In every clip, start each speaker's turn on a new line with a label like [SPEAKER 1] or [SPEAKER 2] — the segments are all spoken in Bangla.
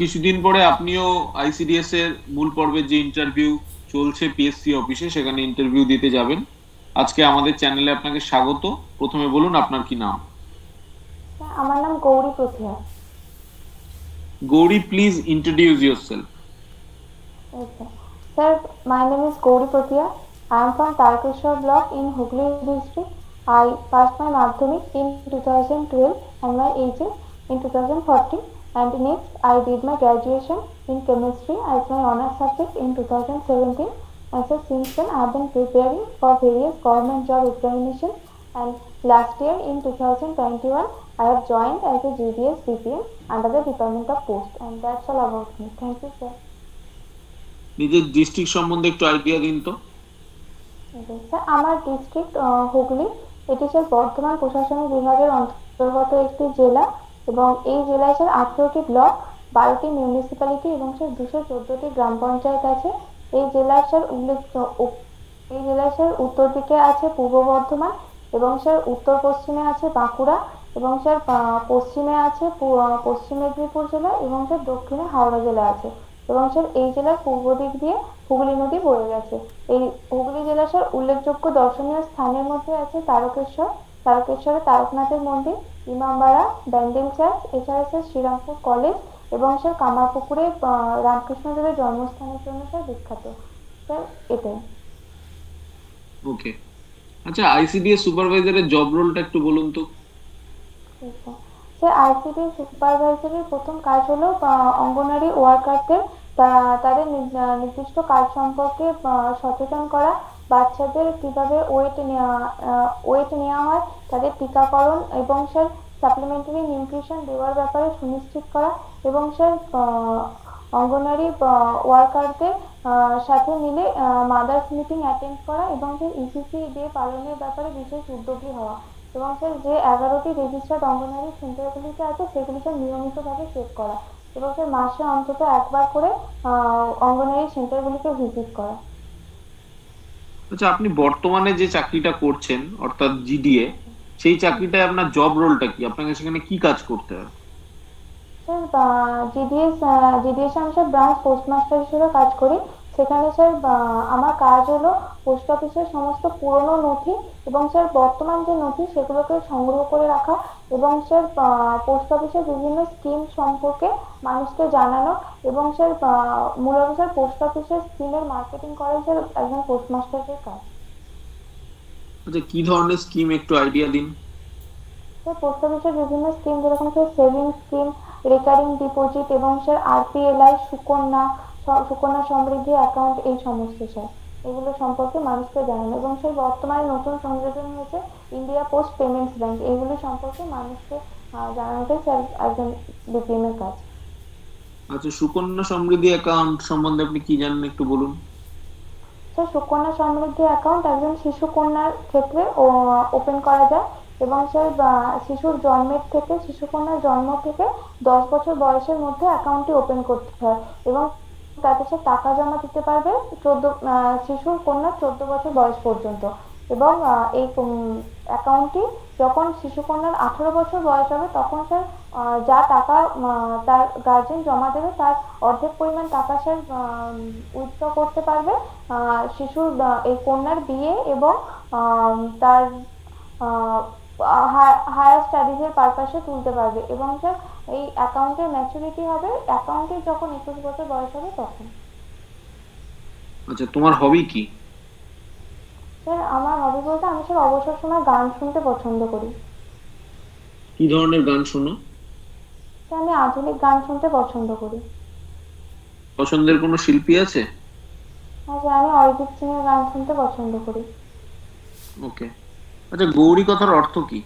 [SPEAKER 1] কিছুদিন পরে আপনিও আইসিডিএস এর মূল পর্বের যে ইন্টারভিউ চলছে পিএসসি অফিসে সেখানে ইন্টারভিউ দিতে যাবেন আজকে আমাদের চ্যানেলে আপনাকে স্বাগত প্রথমে বলুন আপনার কি নাম
[SPEAKER 2] আমার নাম Gauri Pratiha
[SPEAKER 1] Gauri please introduce yourself
[SPEAKER 2] Okay. Sir, my name is Gauri Pratia. I am from Tarkeshwar block in Hooghly district. I passed my Madhyamik in 2012 and my HS in 2014 and next I did my graduation in chemistry as my honor subject in 2017 and so since then I have been preparing for various government job examinations and last year in 2021 I have joined as a GDS BPM under the Department of Post and that's all about me. Thank you sir.
[SPEAKER 1] নিজের ডিস্ট্রিক্ট সম্বন্ধে একটু আইডিয়া দিন তো
[SPEAKER 2] স্যার আমার ডিস্ট্রিক্ট হুগলি এটি স্যার বর্ধমান প্রশাসনিক বিভাগের অন্তর্গত একটি জেলা এবং এই জেলায় স্যার আঠেরোটি ব্লক, বারোটি মিউনিসিপ্যালিটি এবং স্যার দুশো চোদ্দোটি গ্রাম পঞ্চায়েত আছে। এই জেলার স্যার উল্লেখ এই জেলার স্যার উত্তর দিকে আছে পূর্ব বর্ধমান এবং স্যার উত্তর পশ্চিমে আছে বাঁকুড়া এবং স্যার পশ্চিমে আছে পশ্চিম মেদিনীপুর জেলা এবং স্যার দক্ষিণে হাওড়া জেলা আছে এবং স্যার এই জেলার পূর্ব দিক দিয়ে হুগলি নদী বয়ে গেছে। এই হুগলি জেলা স্যার উল্লেখযোগ্য দর্শনীয় স্থানের মধ্যে আছে তারকেশ্বর তারকেশ্বরে তারকনাথের মন্দির ইমামবাড়া ব্যান্ডেল চার্চ এছাড়া স্যার শ্রীরামপুর কলেজ এবং স্যার কামারপুকুরে রামকৃষ্ণদেবের জন্মস্থানের জন্য স্যার বিখ্যাত। স্যার এটাই।
[SPEAKER 1] ওকে। আচ্ছা আইসিডিএস সুপারভাইজারের জব রোলটা একটু বলুন তো।
[SPEAKER 2] স্যার আইসিডি সুপারভাইজারের প্রথম কাজ হলো অঙ্গনারী ওয়ার্কারদের তাদের নির্দিষ্ট কাজ সম্পর্কে সচেতন করা বাচ্চাদের কীভাবে ওয়েট নেওয়া ওয়েট নেওয়া হয়, তাদের টিকাকরণ এবং স্যার সাপ্লিমেন্টারি নিউট্রিশন দেওয়ার ব্যাপারে সুনিশ্চিত করা এবং স্যার অঙ্গনারী ওয়ার্কারদের সাথে মিলে মাদার্স মিটিং অ্যাটেন্ড করা এবং স্যার ইসিসি ডে পালনের ব্যাপারে বিশেষ উদ্যোগী হওয়া এবং স্যার যে এগারোটি রেজিস্টার্ড অঙ্গনওয়াড়ি সেন্টারগুলিতে আছে, সেগুলিকে নিয়মিতভাবে চেক করা এবং স্যার মাসে অন্তত একবার করে অঙ্গনওয়াড়ি সেন্টারগুলিকে ভিজিট করা।
[SPEAKER 1] আচ্ছা আপনি বর্তমানে যে চাকরিটা করছেন, অর্থাৎ জিডিএ সেই চাকরিটায় আপনার জব রোলটা কি? আপনাকে সেখানে কি কাজ করতে হয়?
[SPEAKER 2] স্যার জিডিএস জিডিএস আমি ব্রাঞ্চ পোস্টমাস্টার হিসেবে কাজ করি। সেখানে স্যার আমার কাজ হলো পোস্ট অফিসের সমস্ত পুরনো নথি এবং স্যার বর্তমান যে নথি সেগুলোকে সংগ্রহ করে রাখা এবং স্যার পোস্ট অফিসের বিভিন্ন স্কিম সম্পর্কে মানুষকে জানানো এবং স্যার মূলত স্যার পোস্ট অফিসের স্কিমের মার্কেটিং করাই স্যার একজন পোস্টমাস্টারের কাজ।
[SPEAKER 1] আচ্ছা কি ধরনের স্কিম একটু আইডিয়া দিন?
[SPEAKER 2] স্যার পোস্ট অফিসের বিভিন্ন স্কিম যেরকম sir savings scheme recurring deposit এবং sir RPLI Sukanya Sukanya Samriddhi account এই সমস্ত স্যার এগুলো সম্পর্কে মানুষকে জানানো। এবং সেই বর্তমানে নতুন সংযোজন হয়েছে ইন্ডিয়া পোস্ট পেমেন্টস ব্যাংক এগুলো সম্পর্কে মানুষকে জানানোটাই স্যার একজন বিপিএম এর কাজ।
[SPEAKER 1] আচ্ছা সুকন্যা সমৃদ্ধি অ্যাকাউন্ট সম্বন্ধে আপনি কি জানেন একটু বলুন?
[SPEAKER 2] স্যার সুকন্যা সমৃদ্ধি অ্যাকাউন্ট একজন শিশু কন্যার ক্ষেত্রে ওপেন করা যায়। এবং স্যার শিশুর জন্মের থেকে শিশুকন্যার জন্ম থেকে দশ বছর বয়সের মধ্যে অ্যাকাউন্টটি ওপেন করতে হয়। এবং তাতে সে টাকা জমা দিতে পারবে চোদ্দ শিশুর কন্যার চোদ্দ বছর বয়স পর্যন্ত। এবং এই অ্যাকাউন্টটি যখন শিশু কন্যার আঠারো বছর বয়স হবে, তখন স্যার যা টাকা তার গার্জেন জমা দেবে, তার অর্ধেক পরিমাণ টাকা স্যার উইথড্র করতে পারবে। শিশুর এই কন্যার বিয়ে এবং তার হায়ার স্টাডিজের পারপাসে তুলতে পারবে এবং স্যার এই অ্যাকাউন্টের ম্যাচুরিটি হবে অ্যাকাউন্টের যখন একুশ বছর বয়স হবে তখন।
[SPEAKER 1] আচ্ছা তোমার হবি কি?
[SPEAKER 2] স্যার আমার হবি বলতে আমি স্যার অবসর সময় গান শুনতে পছন্দ করি।
[SPEAKER 1] কি ধরনের গান শোনো?
[SPEAKER 2] স্যার আমি আধুনিক গান শুনতে পছন্দ করি।
[SPEAKER 1] পছন্দের কোনো শিল্পী আছে?
[SPEAKER 2] হ্যাঁ আমি অরিজিৎ সিং এর গান শুনতে পছন্দ করি।
[SPEAKER 1] ওকে আচ্ছা গৌরী কথার অর্থ কি?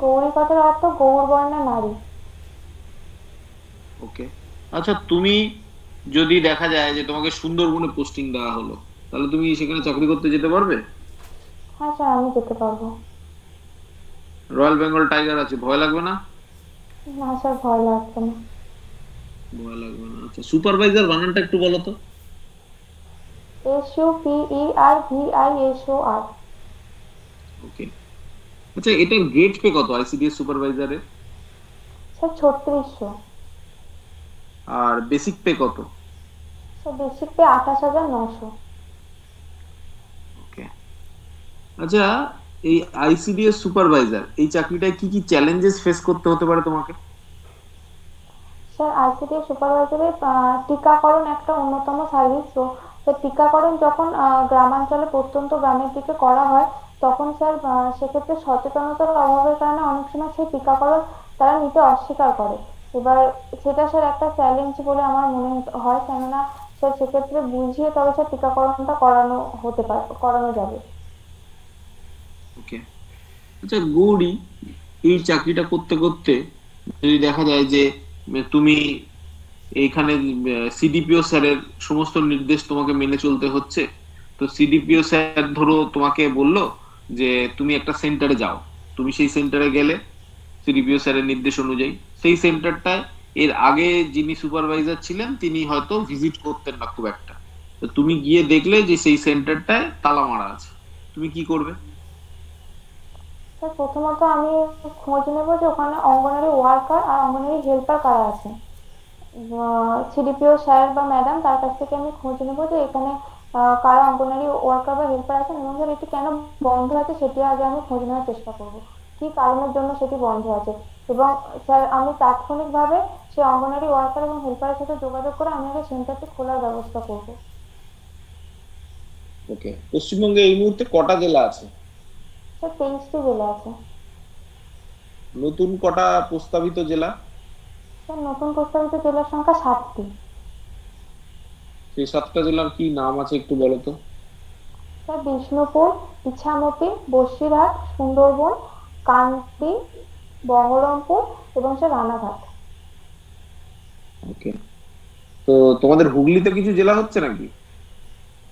[SPEAKER 2] গৌরী কথার অর্থ গৌর বর্ণা নারী।
[SPEAKER 1] ওকে। আচ্ছা তুমি যদি দেখা যায় যে তোমাকে সুন্দরবনে পোস্টিং দেওয়া হলো তাহলে তুমি সেখানে চাকরি করতে যেতে পারবে?
[SPEAKER 2] হ্যাঁ স্যার আমি যেতে পারব।
[SPEAKER 1] রয়্যাল বেঙ্গল টাইগার আছে ভয় লাগবে না?
[SPEAKER 2] না স্যার ভয় লাগবে না।
[SPEAKER 1] ভয় লাগবে না। আচ্ছা সুপারভাইজার বানানটা একটু বলো তো।
[SPEAKER 2] S U P E R V I S O R
[SPEAKER 1] okay আচ্ছা এটার গ্রেড পে কত আইসিডিএস সুপারভাইজারে
[SPEAKER 2] স্যার ছত্রিশশো।
[SPEAKER 1] আর বেসিক পে কত?
[SPEAKER 2] স্যার বেসিক পে আঠাশ হাজার নশো
[SPEAKER 1] ওকে আচ্ছা এই আইসিডিএস সুপারভাইজার এই চাকরিটায় কি কি চ্যালেঞ্জেস ফেস করতে হতে পারে তোমাকে?
[SPEAKER 2] স্যার আইসিডি সুপারভাইজারের টিকাকরণ একটা অন্যতম সার্ভিস তো টিকাকরণ যখন গ্রামাঞ্চলে প্রত্যন্ত গ্রামের দিকে করা হয় তখন স্যার সেক্ষেত্রে সচেতনতার অভাবের কারণে অনেক সময় সেই টিকাকরণ তারা নিতে অস্বীকার করে। এবার সেটা স্যার একটা চ্যালেঞ্জ বলে আমার মনে হয়, কেননা স্যার সেক্ষেত্রে বুঝিয়ে তবে স্যার টিকাকরণটা করানো হতে পারে, করানো যাবে।
[SPEAKER 1] ওকে। আচ্ছা গৌরী, এই চাকরিটা করতে করতে যদি দেখা যায় যে তুমি এইখানে সিডিপিও স্যারের সমস্ত নির্দেশ তোমাকে মেনে চলতে হচ্ছে, তো সিডিপিও স্যার ধরো তোমাকে বলল যে তুমি একটা সেন্টারে যাও। তুমি সেই সেন্টারে গেলে সিডিপিও স্যারের নির্দেশ অনুযায়ী, সেই সেন্টারটায় এর আগে যিনি সুপারভাইজার ছিলেন, তিনি হয়তো ভিজিট করতেন না খুব একটা। তো তুমি গিয়ে দেখলে যে সেই সেন্টারটায় তালা মারা আছে। তুমি কি করবে?
[SPEAKER 2] প্রথমত আমি খোঁজ নেব যে ওখানে অঙ্গনারী ওয়ার্কার আর অঙ্গনারী হেল্পার কারা আছে। সিডিপিও স্যার বা ম্যাডাম তার কাছ থেকে আমি খোঁজ নেব যে এখানে কারা অঙ্গনারী ওয়ার্কার বা হেল্পার আছেন এবং স্যার এটি কেন বন্ধ আছে সেটি আগে আমি খোঁজ নেওয়ার চেষ্টা করব। কি কারণের জন্য সেটি বন্ধ আছে? এবং স্যার আমি তাৎক্ষণিকভাবে সেই অঙ্গনারী ওয়ার্কার এবং হেল্পারের সাথে যোগাযোগ করে আমি আগে সেন্টারটি খোলার ব্যবস্থা করব।
[SPEAKER 1] ওকে পশ্চিমবঙ্গে এই মুহূর্তে কটা জেলা আছে?
[SPEAKER 2] স্যার তেইশটি জেলা আছে।
[SPEAKER 1] নতুন কটা প্রস্তাবিত জেলা?
[SPEAKER 2] স্যার নতুন প্রস্তাবিত জেলার সংখ্যা সাতটি।
[SPEAKER 1] সেই সাতটা জেলার কি নাম আছে একটু বলো তো?
[SPEAKER 2] বিষ্ণুপুর ইছামতি বসিরহাট সুন্দরবন কান্তি বহরমপুর এবং স্যার রানাঘাট।
[SPEAKER 1] ওকে তো তোমাদের হুগলিতে কিছু জেলা হচ্ছে নাকি?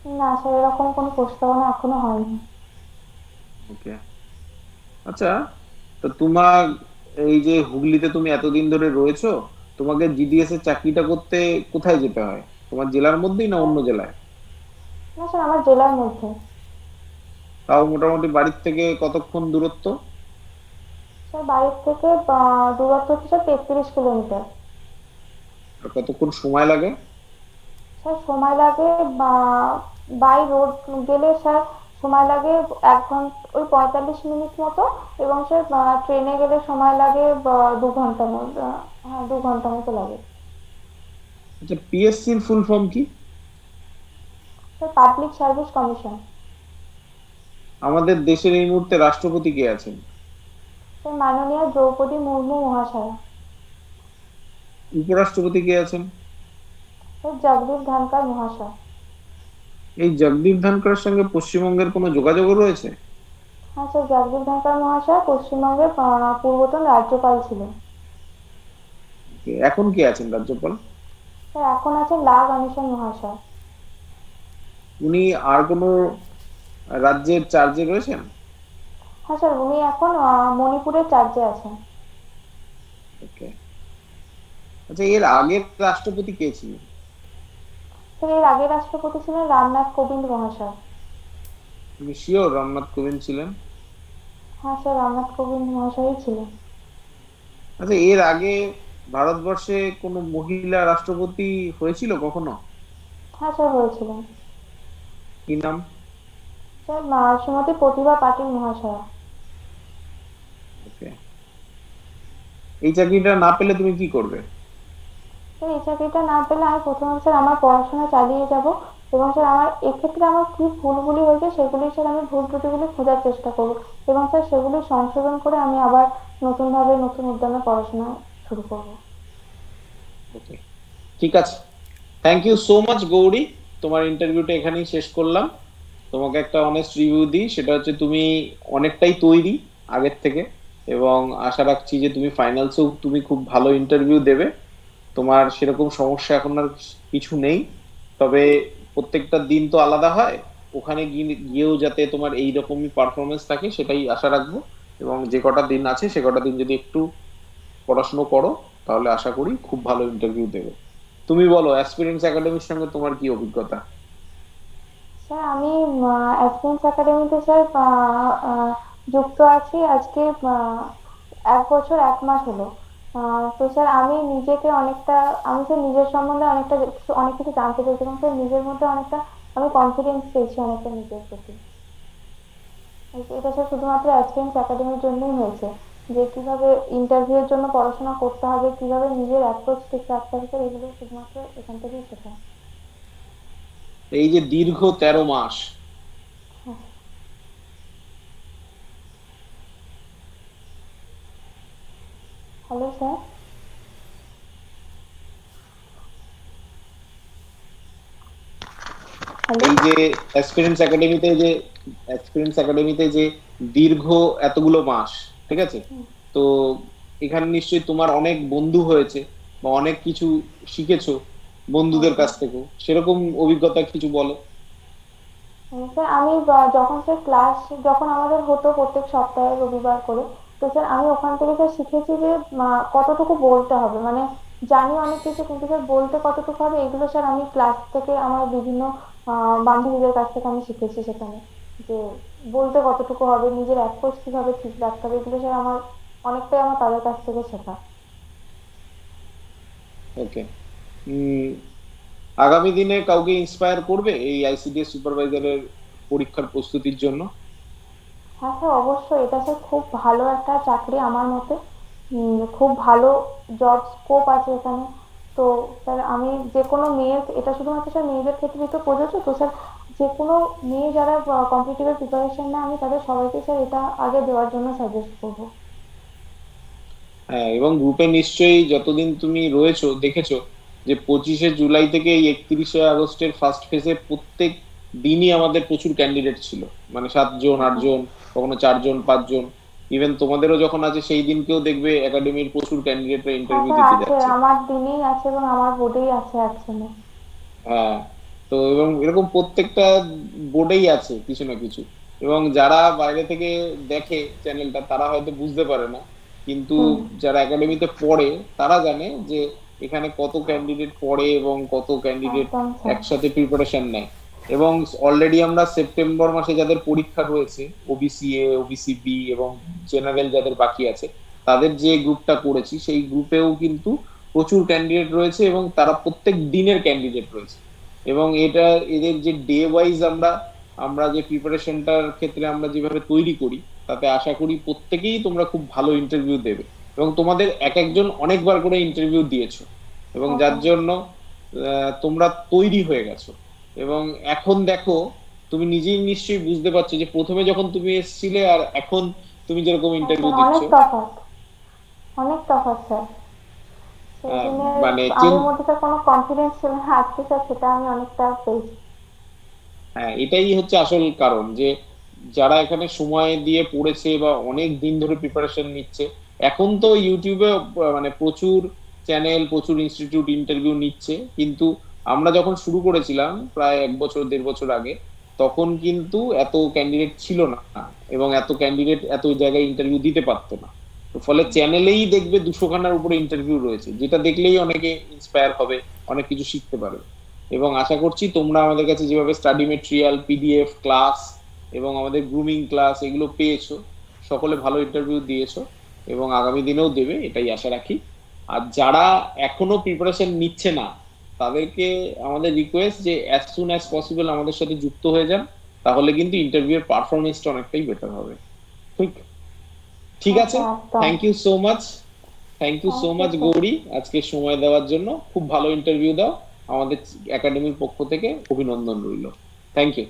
[SPEAKER 2] না স্যার এরকম কোনো প্রস্তাবনা এখনও হয়নি।
[SPEAKER 1] ওকে আচ্ছা তো তোমার এই যে হুগলিতে তুমি এতদিন ধরে রয়েছো তোমাকে জিডিএস এর চাকরিটা করতে কোথায় যেতে হয়? তোমার জেলার মধ্যেই না অন্য জেলায়?
[SPEAKER 2] না স্যার আমার জেলার মধ্যে।
[SPEAKER 1] তাও মোটামুটি বাড়ির থেকে কতক্ষণ দূরত্ব?
[SPEAKER 2] স্যার বাড়ির থেকে দূরত্ব হচ্ছে স্যার তেত্রিশ কিলোমিটার।
[SPEAKER 1] কতক্ষণ সময় লাগে?
[SPEAKER 2] স্যার সময় লাগে বাই রোড গেলে স্যার সময় লাগে এক ঘণ্টা ওই পঁয়তাল্লিশ মিনিট মতো এবং স্যার ট্রেনে গেলে সময় লাগে দু ঘণ্টা মতো হ্যাঁ দু ঘণ্টা মতো লাগে।
[SPEAKER 1] আচ্ছা পিএসসি এর ফুল ফর্ম কি?
[SPEAKER 2] স্যার পাবলিক সার্ভিস কমিশন
[SPEAKER 1] আমাদের দেশের এই মুহূর্তে রাষ্ট্রপতি কে আছেন?
[SPEAKER 2] স্যার মাননীয় দ্রৌপদী মুর্মু মহাশয়া।
[SPEAKER 1] উপরাষ্ট্রপতি কে আছেন?
[SPEAKER 2] স্যার জগদীপ ধনকর মহাশয়।
[SPEAKER 1] এই জগদীপ ধনকরের সঙ্গে পশ্চিমবঙ্গের কোনো যোগাযোগ রয়েছে?
[SPEAKER 2] হ্যাঁ স্যার জগদীপ ধনকর মহাশয় পশ্চিমবঙ্গের পূর্বতন রাজ্যপাল ছিলেন।
[SPEAKER 1] এখন কি আছেন রাজ্যপাল?
[SPEAKER 2] স্যার এখন আছেন লা গণেশন মহাশয়।
[SPEAKER 1] উনি আর কোনো রাজ্যের চার্জে রয়েছেন?
[SPEAKER 2] হ্যাঁ স্যার উনি এখন মণিপুরের চার্জে আছেন।
[SPEAKER 1] ওকে। আচ্ছা এর আগের রাষ্ট্রপতি কে ছিলেন?
[SPEAKER 2] স্যার এর আগের রাষ্ট্রপতি ছিলেন রামনাথ কোবিন্দ মহাশয়।
[SPEAKER 1] তুমি শিওর রামনাথ কোবিন্দ ছিলেন?
[SPEAKER 2] হ্যাঁ স্যার রামনাথ কোবিন্দ মহাশয়ই ছিলেন।
[SPEAKER 1] আচ্ছা এর আগে ভারতবর্ষে কোনো মহিলা রাষ্ট্রপতি হয়েছিল কখনো?
[SPEAKER 2] হ্যাঁ স্যার হয়েছিলেন
[SPEAKER 1] কি নাম?
[SPEAKER 2] স্যার শ্রীমতী প্রতিভা পাটিল মহাশয়া।
[SPEAKER 1] ওকে এই চাকরিটা না পেলে তুমি কি করবে?
[SPEAKER 2] স্যার এই চাকরিটা না পেলে আমি প্রথমে স্যার আমার পড়াশোনা চালিয়ে যাব এবং স্যার আমার এক্ষেত্রে আমার কি ভুলগুলি হয়েছে সেগুলি স্যার আমি ভুল ত্রুটিগুলি খোঁজার চেষ্টা করব এবং স্যার সেগুলি সংশোধন করে আমি আবার নতুনভাবে নতুন উদ্যমে পড়াশোনা শুরু করব
[SPEAKER 1] ঠিক আছে। Thank you so much Gauri. তোমার ইন্টারভিউটা এখানেই শেষ করলাম। তোমাকে একটা অনেস্ট রিভিউ দিই, সেটা হচ্ছে তুমি অনেকটাই তৈরি আগের থেকে, এবং আশা রাখছি যে তুমি ফাইনালসেও তুমি খুব ভালো ইন্টারভিউ দেবে। তোমার সেরকম সমস্যা এখন আর কিছু নেই, তবে প্রত্যেকটা দিন তো আলাদা হয়। ওখানে গিয়ে- গিয়েও যাতে তোমার এই রকমই পারফরমেন্স থাকে, সেটাই আশা রাখব। এবং যে কটা দিন আছে, সে কটা দিন যদি একটু পড়াশুনো করো, তাহলে আশা করি খুব ভালো ইন্টারভিউ দেবে। তুমি বলো অ্যাসপিরেন্স একাডেমির সঙ্গে তোমার কি অভিজ্ঞতা?
[SPEAKER 2] স্যার, আমি অ্যাসপিরেন্স একাডেমিতে স্যার যুক্ত আছি আজকে এক বছর, এক মাস হলো। তো স্যার, আমি নিজেকে অনেকটা, আমি স্যার নিজের সম্বন্ধে অনেকটা অনেক কিছু জানতে পেরেছি এবং স্যার নিজের মধ্যে অনেকটা আমি কনফিডেন্স পেয়েছি অনেকটা নিজের প্রতি। এটা স্যার শুধুমাত্র অ্যাসপিরেন্টস একাডেমির জন্যই হয়েছে। যে কীভাবে ইন্টারভিউ এর জন্য পড়াশোনা করতে হবে কীভাবে নিজের অ্যাপ্রোচ ঠিক রাখতে হবে এগুলো শুধুমাত্র এখান থেকেই শেখা।
[SPEAKER 1] এই যে দীর্ঘ তেরো মাস।
[SPEAKER 2] হ্যালো স্যার
[SPEAKER 1] এই যে এক্সপিরিয়েন্স একাডেমিতে যে এক্সপিরিয়েন্স একাডেমিতে যে দীর্ঘ এতগুলো মাস। ঠিক আছে? তো এখানে নিশ্চয়ই তোমার অনেক বন্ধু হয়েছে বা অনেক কিছু শিখেছো বন্ধুদের কাছ থেকে সেরকম অভিজ্ঞতা কিছু বলো।
[SPEAKER 2] স্যার আমি যখন স্যার ক্লাস যখন আমাদের হতো প্রত্যেক সপ্তাহে রবিবার করে তো স্যার আমি ওখান থেকে স্যার শিখেছি যে কতটুকু বলতে হবে। মানে জানি অনেক কিছু কিন্তু স্যার বলতে কতটুকু হবে এগুলো স্যার আমি ক্লাস থেকে আমার বিভিন্ন বান্ধবীদের কাছ থেকে আমি শিখেছি সেখানে। যে বলতে কতটুকু হবে নিজের অ্যাপ্রোচ কীভাবে ঠিক রাখতে হবে এগুলো স্যার আমার অনেকটাই আমার তাদের কাছ থেকে শেখা।
[SPEAKER 1] ওকে আগামী দিনে কাউকে ইন্সপায়ার করবে এই আইসিডিএস সুপারভাইজারের পরীক্ষার প্রস্তুতির জন্য?
[SPEAKER 2] হ্যাঁ স্যার অবশ্যই। এটা স্যার খুব ভালো একটা চাকরি আমার মতে। খুব ভালো জব স্কোপ আছে এখানে। তো স্যার, আমি যে কোনো মেয়ের এটা শুধুমাত্র স্যার মেয়েদের ক্ষেত্রেই তো প্রযোজ্য, তো স্যার যে কোনো মেয়ে যারা কম্পিটিটিভ প্রিপারেশন নেয়, আমি তাদের সবাইকে স্যার এটা আগে দেওয়ার জন্য সাজেস্ট করব।
[SPEAKER 1] হ্যাঁ এবং গ্রুপে নিশ্চয়ই যতদিন তুমি রয়েছো, দেখেছ যে পঁচিশে জুলাই থেকে এই একত্রিশে আগস্টের ফার্স্ট ফেজে প্রত্যেক দিনই আমাদের প্রচুর ক্যান্ডিডেট ছিল। মানে সাতজন, আটজন, কখনো চারজন, পাঁচজন। ইভেন তোমাদেরও যখন আছে সেই দিনকেও দেখবে একাডেমির প্রচুর ক্যান্ডিডেটরা ইন্টারভিউ দিতে যাচ্ছে।
[SPEAKER 2] আমার দিনেই আছে এবং আমার বোর্ডেই আছে একসঙ্গে
[SPEAKER 1] হ্যাঁ তো এবং এরকম প্রত্যেকটা বোর্ডেই আছে কিছু না কিছু। এবং যারা বাইরে থেকে দেখে চ্যানেলটা তারা হয়তো বুঝতে পারে না। কিন্তু যারা একাডেমিতে পড়ে তারা জানে যে এখানে কত ক্যান্ডিডেট পড়ে এবং কত ক্যান্ডিডেট একসাথে প্রিপারেশন নেয়। এবং অলরেডি আমরা সেপ্টেম্বর মাসে যাদের পরীক্ষা রয়েছে ওবিসি এ ওবিসি বি এবং জেনারেল যাদের বাকি আছে তাদের যে গ্রুপটা করেছি সেই গ্রুপেও কিন্তু প্রচুর ক্যান্ডিডেট রয়েছে এবং তারা প্রত্যেক দিনের ক্যান্ডিডেট রয়েছে। এবং এটা এদের যে ডে ওয়াইজ আমরা আমরা যে প্রিপারেশনটার ক্ষেত্রে আমরা যেভাবে তৈরি করি তাতে আশা করি প্রত্যেকেই তোমরা খুব ভালো ইন্টারভিউ দেবে। এবং তোমাদের এক একজন অনেকবার করে ইন্টারভিউ দিয়েছ। এবং যার জন্য তোমরা তৈরি হয়ে গেছো। এবং এখন দেখো তুমি নিজেই নিশ্চয়ই বুঝতে পারছ যে প্রথমে যখন তুমি এসেছিলে আর এখন তুমি যেরকম ইন্টারভিউ দিচ্ছ।
[SPEAKER 2] অনেক তফাৎ স্যার। মানে আমার মধ্যে তো কোনো কনফিডেন্স ছিল না আজকে স্যার সেটা আমি অনেকটা পেয়েছি।
[SPEAKER 1] হ্যাঁ এটাই হচ্ছে আসল কারণ যে যারা এখানে সময় দিয়ে পড়েছে বা অনেক দিন ধরে প্রিপারেশন নিচ্ছে এখন তো ইউটিউবে মানে প্রচুর চ্যানেল প্রচুর ইনস্টিটিউট ইন্টারভিউ নিচ্ছে কিন্তু আমরা যখন শুরু করেছিলাম, প্রায় এক বছর, দেড় বছর আগে, তখন কিন্তু এত ক্যান্ডিডেট ছিল না এবং এত ক্যান্ডিডেট এত জায়গায় ইন্টারভিউ দিতে পারতো না। ফলে চ্যানেলেই দেখবে দুশো খানার উপরে ইন্টারভিউ রয়েছে, যেটা দেখলেই অনেকে ইন্সপায়ার হবে, অনেক কিছু শিখতে পারবে। এবং আশা করছি তোমরা আমাদের কাছে যেভাবে স্টাডি মেটেরিয়াল পিডিএফ ক্লাস এবং আমাদের গ্রুমিং ক্লাস এগুলো পেয়েছ, সকলে ভালো ইন্টারভিউ দিয়েছ এবং আগামী দিনেও দেবে, এটাই আশা রাখি। আর যারা এখনও প্রিপারেশন নিচ্ছে না তাদেরকে আমাদের রিকোয়েস্ট যে অ্যাজ সুন অ্যাজ পসিবল আমাদের সাথে যুক্ত হয়ে যান তাহলে কিন্তু ইন্টারভিউর পারফরমেন্সটা অনেকটাই বেটার হবে। ঠিক? ঠিক আছে? Thank you so much thank you so much Gauri আজকে সময় দেওয়ার জন্য। খুব ভালো ইন্টারভিউ দাও। আমাদের একাডেমির পক্ষ থেকে অভিনন্দন রইল। Thank you